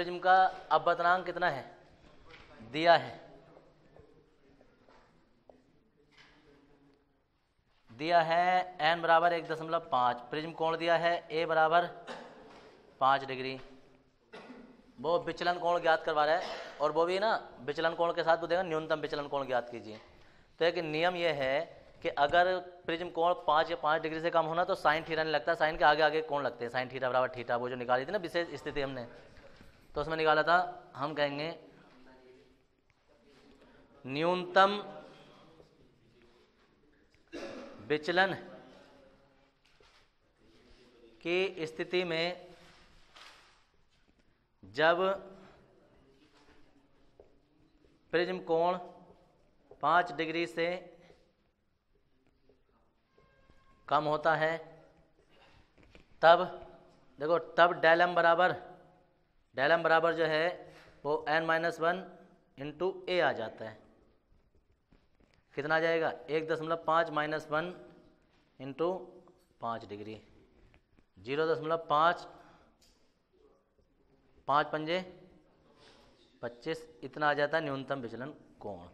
Prism का अपवर्तनांक कितना है? दिया है। दिया है एन बराबर एक दशमलव पाँच। प्रिज्म कोण दिया है? ए बराबर पाँच डिग्री। वो विचलन कोण ज्ञात करवा रहा है और वो भी ना विचलन कोण के साथ वो देगा, न्यूनतम विचलन कोण ज्ञात कीजिए। तो एक नियम ये है कि अगर प्रिज्म कोण पाँच या पाँच डिग्री से कम होना तो साइन थीटा नहीं लगता, साइन के आगे आगे कोण लगते हैं। साइन थीटा बराबर थीटा, वो जो निकाली थी ना, विशेष स्थिति हमने तो उसमें निकाला था, हम कहेंगे, न्यूनतम विचलन की स्थिति में जब प्रिज्म कोण पाँच डिग्री से कम होता है, तब, देखो, तब डेल एम बराबर डेल एम बराबर जो है, वो N minus one into A आ जाता है। कितना आ जाएगा? एक दशमलव पाँच माइनस वन इंटू पाँच डिग्री। ज़ीरो दशमलव पाँच पाँच पंजे पच्चीस, इतना आ जाता है न्यूनतम विचलन कोण।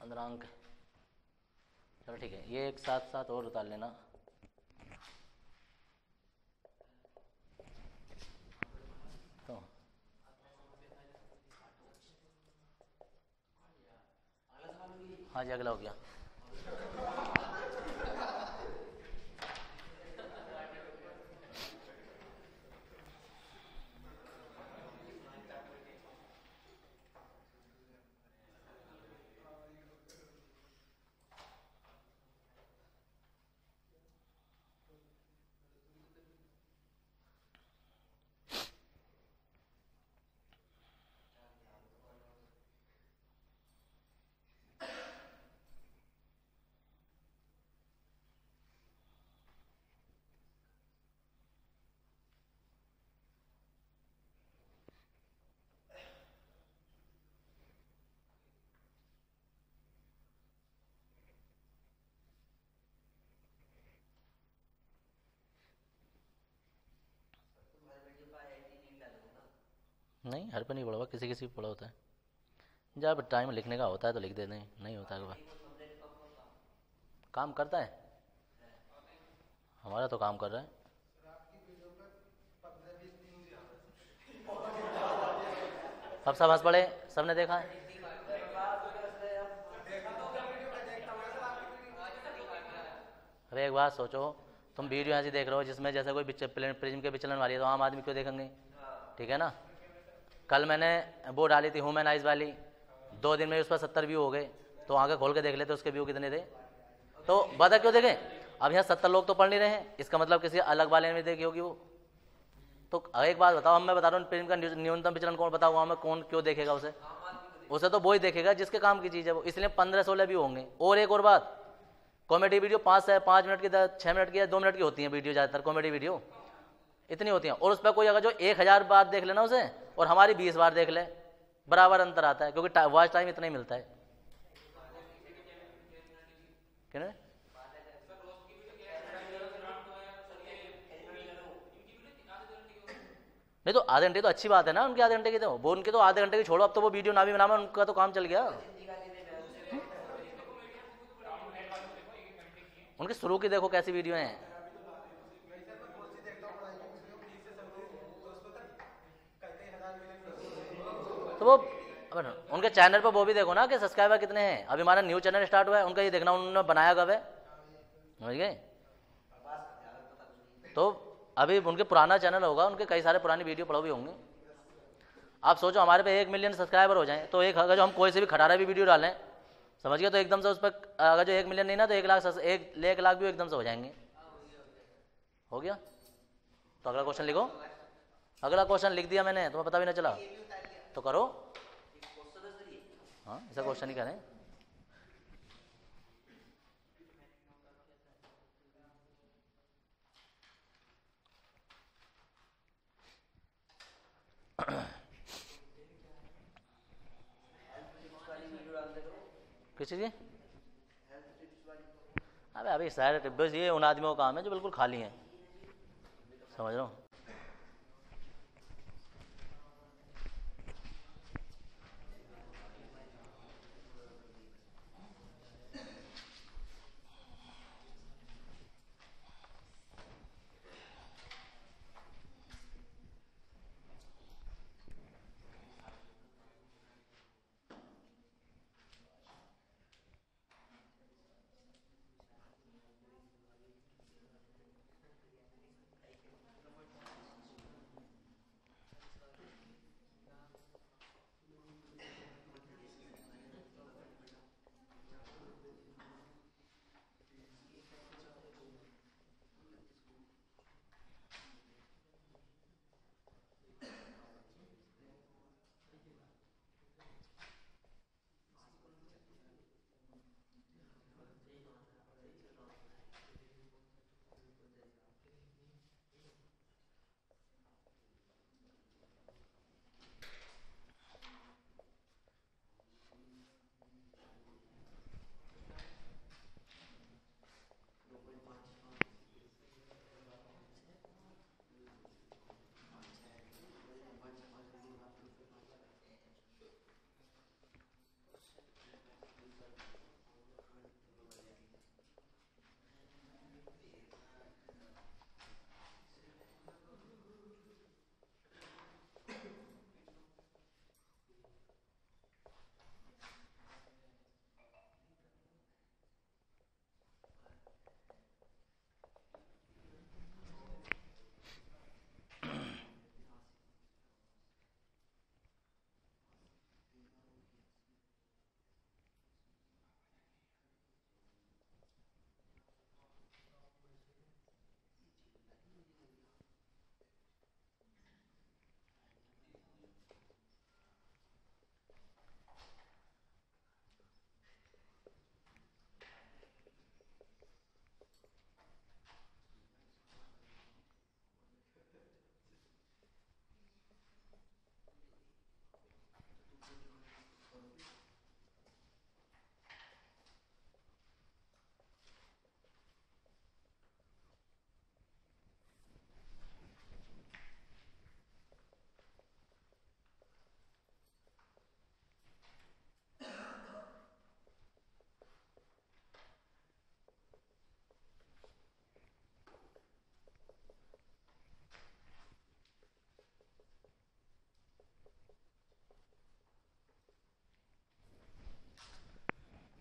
अंतरांक चलो ठीक है, ये एक साथ साथ और उतार लेना तो हाँ जी अगला हो गया। नहीं, हर पे नहीं पड़ा किसी किसी पे पड़ा होता है। जब टाइम लिखने का होता है तो लिख देते हैं नहीं होता है काम करता है? हमारा तो काम कर रहा है। सब हंस पड़े, सबने देखा? है अरे एक बात सोचो, तुम वीडियो ऐसी देख रहे हो जिसमें जैसे कोई प्रिज्म के विचलन वाली है तो आम आदमी क्यों देखेंगे? ठीक है ना? कल मैंने वो डाली थी ह्यूमन आइज़ वाली। दो दिन में उस पर सत्तर व्यू हो गए। तो आगे खोल के देख लेते उसके व्यू कितने थे। तो बता क्यों देखें? अब यहाँ सत्तर लोग तो पढ़ नहीं रहे हैं। इसका मतलब किसी अलग वाले ने देखी होगी वो। तो एक बात बताओ मैं बता रहा हूँ, प्रेम का न्यूनतम विचलन कौन बताओ, वहाँ में कौन क्यों देखेगा उसे? उसे तो वो ही देखेगा जिसके काम की चीज़ है वो। इसलिए पंद्रह सोलह भी होंगे। और एक और बात कॉमेडी वीडियो पाँच से पाँच मिनट की छः मिनट की या दो मिनट की होती है वीडियो ज़्यादातर कॉमेडी वीडियो इतनी होती हैं। और उस पर कोई अगर जो एक हज़ार बार देख लेना उसे, और हमारी बीस बार देख ले, बराबर अंतर आता है, क्योंकि वॉच टाइम इतना ही मिलता है। नहीं तो आधे घंटे तो अच्छी बात है ना उनके आधे घंटे की तो। वो उनके तो आधे घंटे की छोड़ो, अब तो वो वीडियो ना भी बनाना उनका तो काम चल गया। उनकी शुरू की देखो कैसी वीडियो हैं। तो वो उनके चैनल पर वो भी देखो ना कि सब्सक्राइबर कितने हैं। अभी हमारा न्यू चैनल स्टार्ट हुआ है, उनका ये देखना, उन्होंने बनाया कब है? समझ गए? तो अभी उनके पुराना चैनल होगा, उनके कई सारे पुरानी वीडियो पड़े भी होंगे। आप सोचो, हमारे पे एक मिलियन सब्सक्राइबर हो जाए तो एक, अगर जो हम कोई से भी खटारा भी वीडियो डालें, समझ गए? तो एकदम से उस पर, अगर जो एक मिलियन नहीं ना तो एक लाख एक एक लाख भी एकदम से हो जाएँगे। हो गया? तो अगला क्वेश्चन लिखो। अगला क्वेश्चन लिख दिया मैंने, तुम्हें पता भी ना चला। तो करो। हाँ ऐसा क्वेश्चन ही करें। किस चीज़ अबे, अभी सारे टिब्बे ये उन आदमियों का काम है जो बिल्कुल खाली हैं। समझ रहा हूँ?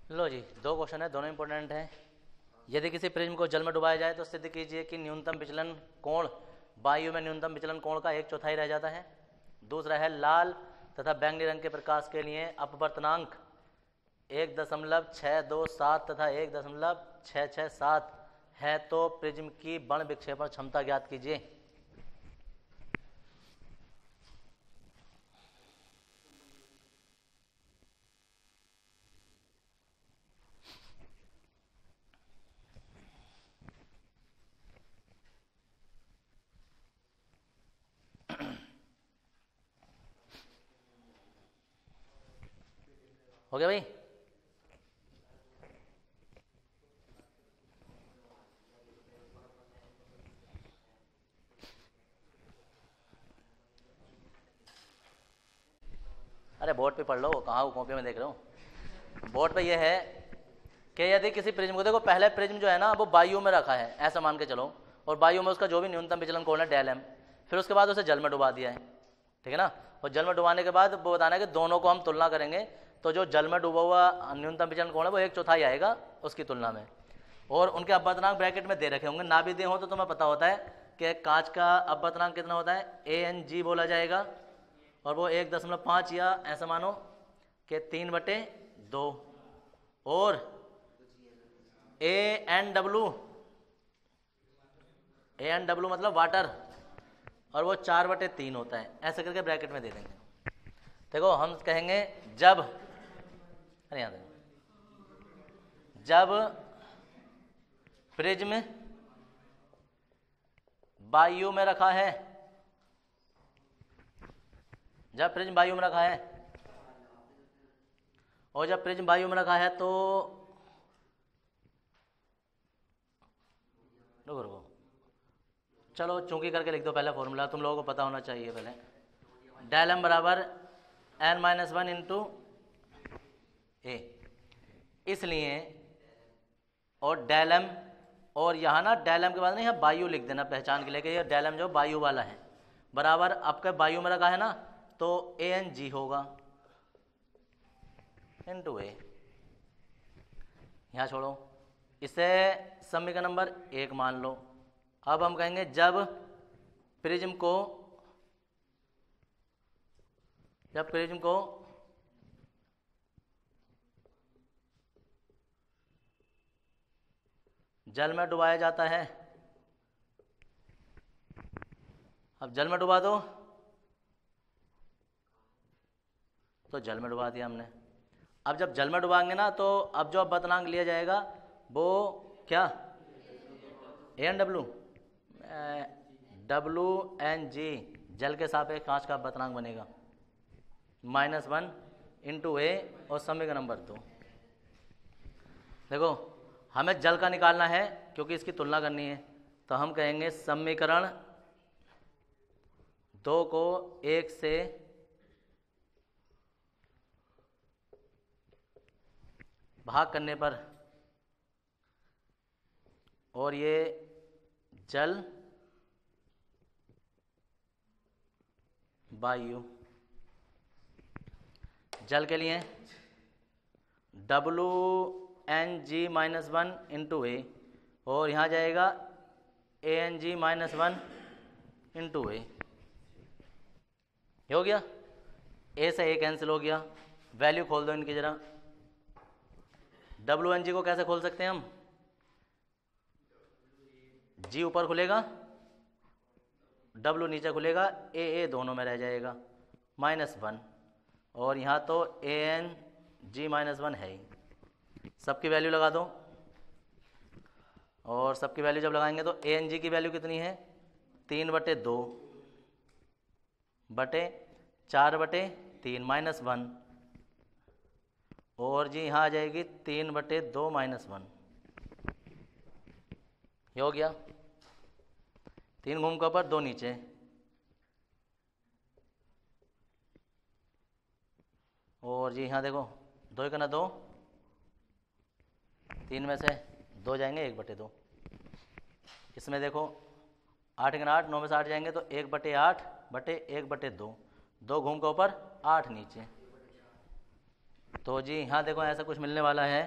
लो जी, दो क्वेश्चन है, दोनों इंपॉर्टेंट हैं। यदि किसी प्रिज्म को जल में डुबाया जाए तो सिद्ध कीजिए कि न्यूनतम विचलन कोण, वायु में न्यूनतम विचलन कोण का एक चौथाई रह जाता है। दूसरा है लाल तथा बैंगनी रंग के प्रकाश के लिए अपवर्तनांक एक दशमलव छः दो सात तथा एक दशमलव छः छः सात है तो प्रिज्म की बण विक्षेपण क्षमता ज्ञात कीजिए। हो गया भाई? अरे बोर्ड पे पढ़ लो कहाँ वो कॉपी में देख रहा हूँ। बोर्ड पे ये है कि यदि किसी प्रिज्म को, देखो पहले प्रिज्म जो है ना, वो वायु में रखा है, ऐसा मान के चलो। और वायु में उसका जो भी न्यूनतम विचलन कोण है, डेल एम। फिर उसके बाद उसे जल में डुबा दिया है, ठीक है ना? और जल में डुबाने के बाद वो बताना है कि दोनों को हम तुलना करेंगे तो जो जल में डूबा हुआ न्यूनतम विचलन कोण है? वो एक चौथाई आएगा उसकी तुलना में। और उनके अपवर्तनांक ब्रैकेट में दे रखे होंगे। ना भी दे हो तो तुम्हें पता होता है कि कांच का अपवर्तनांक कितना होता है? ए एन जी बोला जाएगा। और वो एक दशमलव पाँच या ऐसा मानो कि तीन बटे दो। और A N W, A N W मतलब वाटर, और वो चार बटे तीन होता है। ऐसे करके ब्रैकेट में दे देंगे। देखो, हम कहेंगे जब अरे यहाँ देखो जब प्रिज्म वायु में रखा है, जब फ्रिज वायु में रखा है, और जब फ्रिज वायु में रखा है तो रुको रुको चलो चूँकि करके लिख दो पहले फॉर्मूला तुम लोगों को पता होना चाहिए पहले। डेल एम बराबर N minus one into A. इसलिए, और डेल एम और यहाँ ना डेल एम के बाद ना, यहाँ वायु लिख देना पहचान के लिए कि ये डेल एम जो वायु वाला है। बराबर आपका वायु में रखा है ना तो ए एन जी होगा। इंटू ए यहाँ छोड़ो। इसे समीकरण नंबर एक मान लो। अब हम कहेंगे जब प्रिज्म को, जब प्रिज्म को जल में डुबाया जाता है। अब जल में डुबा दो। तो जल में डुबा दिया हमने। अब जब जल में डुबाएँगे ना तो अब जो बतनांक लिया जाएगा, वो क्या? A N W W N G जल के सापेक्ष कांच का बतनांक बनेगा। माइनस वन इंटू ए और समय का नंबर दो। देखो हमें जल का निकालना है, क्योंकि इसकी तुलना करनी है। तो हम कहेंगे समीकरण दो को एक से भाग करने पर, और ये जल वायु जल के लिए W N G minus one into A और यहाँ जाएगा A N G minus one into A हो गया? ए से ए कैंसिल हो गया। वैल्यू खोल दो इनकी ज़रा। डब्लू एन जी को कैसे खोल सकते हैं हम? जी ऊपर खुलेगा। डब्लू नीचे खुलेगा। ए ए दोनों में रह जाएगा। माइनस वन और यहाँ तो A N G minus one है ही। सबकी वैल्यू लगा दो। और सबकी वैल्यू जब लगाएँगे तो ए एन जी की वैल्यू कितनी है? तीन बटे दो। बटे चार बटे तीन माइनस वन और जी यहाँ आ जाएगी तीन बटे दो माइनस वन ये हो गया। तीन घूम के ऊपर, दो नीचे। और जी यहाँ देखो, दो का ना दो। तीन में से दो जाएँगे, एक बटे दो। इसमें देखो, आठ का आठ, नौ में से आठ जाएँगे तो एक बटे आठ बटे एक बटे दो। दो घूम के ऊपर, आठ नीचे। तो जी, यहाँ देखो ऐसा कुछ मिलने वाला है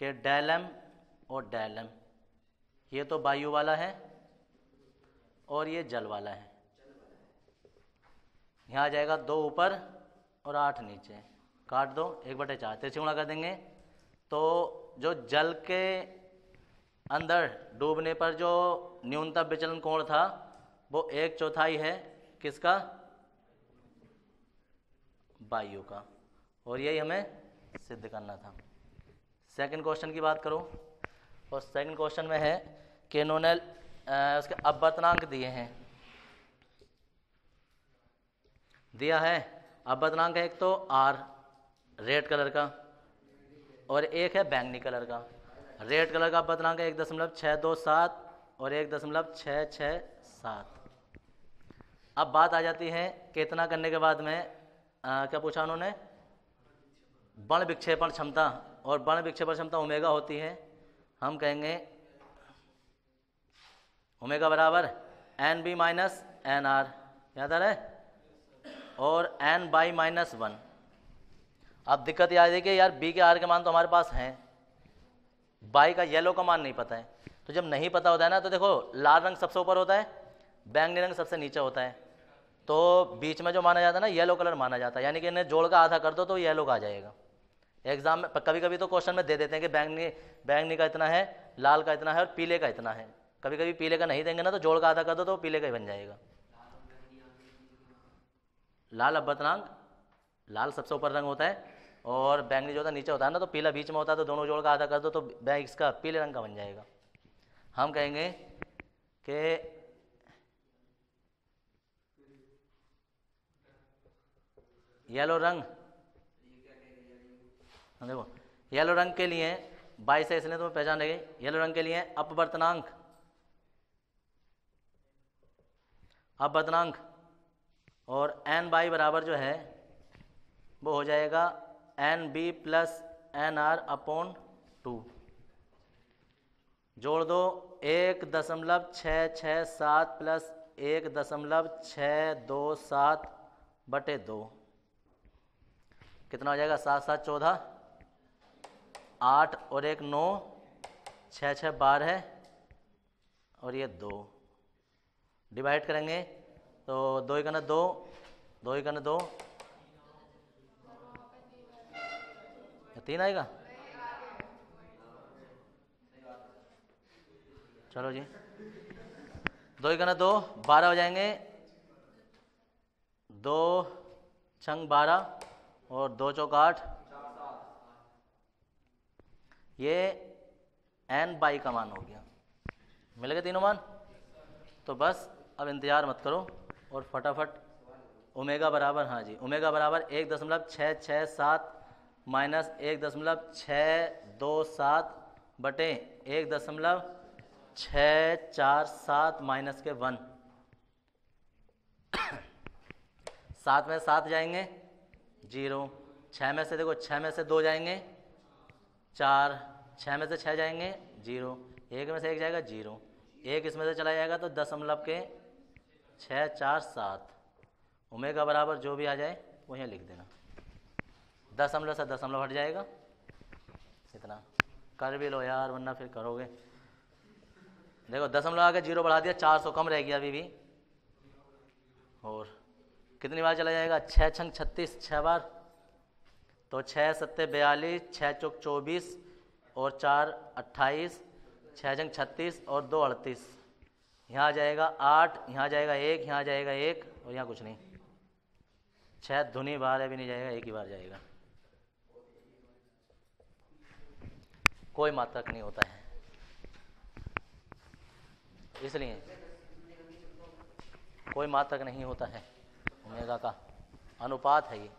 कि डेल एम और डेल एम ये तो वायु वाला है और ये जल वाला है। यहाँ आ जाएगा दो ऊपर और आठ नीचे। काट दो, एक बटे चार। तिरछी गुणा कर देंगे तो जो जल के अंदर डूबने पर जो न्यूनतम विचलन कोण था, वो एक चौथाई है किसका? वायु का। और यही हमें सिद्ध करना था। सेकंड क्वेश्चन की बात करो, और सेकंड क्वेश्चन में है कि इन्होंने उसके अपवर्तनांक दिए हैं। दिया है। अपवर्तनांक एक तो आर रेड कलर का। और एक है बैंगनी कलर का। रेड कलर का अपवर्तनांक एक दशमलव छः दो सात और एक दशमलव छः छः सात। अब बात आ जाती है कि इतना करने के बाद में आ, क्या पूछा उन्होंने? बण विक्षेपण क्षमता और बण विक्षेपण क्षमता ओमेगा होती है। हम कहेंगे ओमेगा बराबर N B minus N R. याद आ रहा है? और एन बाई माइनस वन। अब दिक्कत याद है कि यार बी के आर के मान तो हमारे पास हैं। बाई का येलो का मान नहीं पता है। तो जब नहीं पता होता है ना तो देखो, लाल रंग सबसे ऊपर होता है, बैंगनी रंग सबसे नीचे होता है। तो बीच में जो माना जाता है ना येलो कलर माना जाता है। यानी कि इन्हें जोड़ का आधा कर दो तो येलो का आ जाएगा। एग्ज़ाम में कभी कभी तो क्वेश्चन में दे देते हैं कि बैंगनी बैंगनी का इतना है, लाल का इतना है और पीले का इतना है। कभी कभी पीले का नहीं देंगे ना तो जोड़ का आधा कर दो तो पीले का ही बन जाएगा। लाल अभ्यतनांक लाल सबसे ऊपर रंग होता है और बैंगनी जो होता है, नीचे होता है ना तो पीला बीच में होता है तो दोनों जोड़ का आधा कर दो तो बैग इसका पीले रंग का बन जाएगा। हम कहेंगे कि येलो रंग देखो, येलो रंग के लिए बाईस है, इसलिए तुम्हें पहचान रही, येलो रंग के लिए अपवर्तनांक अपवर्तनांक और एन बाई बराबर जो है वो हो जाएगा N B plus N R upon two. जोड़ दो, एक दशमलव छ छ सात प्लस एक दशमलव छ दो सात बटे दो। कितना हो जाएगा? सात सात, चौदह। आठ और एक, नौ। छः छः बारह और ये दो। डिवाइड करेंगे तो दो ही करना दो दो ही करना दो तीन आएगा? चलो जी। दो करना, दो। बारह हो जाएँगे। दो छंग बारह और दो चौक आठ। ये एन बाई का मान हो गया। मिल गए तीनों मान? तो बस अब इंतज़ार मत करो और फटाफट ओमेगा बराबर हाँ जी, ओमेगा बराबर एक दशमलव छः छः सात माइनस एक दशमलव छः दो सात बटे एक दशमलव छः चार सात माइनस के वन। सात में सात जाएँगे, ज़ीरो। छः में से देखो, छः में से दो जाएँगे, चार। छः में से छः जाएँगे, ज़ीरो। एक में से एक जाएगा, ज़ीरो। एक इसमें से चला जाएगा तो दशमलव के छः चार सात। ओमेगा बराबर जो भी आ जाए, वो यहाँ लिख देना। दशमलव से दशमलव हट जाएगा। इतना। कर भी लो यार, वरना फिर करोगे। देखो, दशमलव आके ज़ीरो बढ़ा दिया, चार सौ कम रह गया अभी भी। और कितनी बार चला जाएगा? छः छंग छत्तीस छः बार। तो छः सत्ते बयालीस छः चौक चौबीस और चार अट्ठाईस छः जंग छत्तीस और दो अड़तीस। यहाँ आ जाएगा आठ, यहाँ जाएगा एक, यहाँ जाएगा एक और यहाँ कुछ नहीं। छः धुनी बार अभी नहीं जाएगा, एक ही बार जाएगा। कोई मात्रक नहीं होता है। इसलिए कोई मात्रक नहीं होता है, ओमेगा का। अनुपात है ये।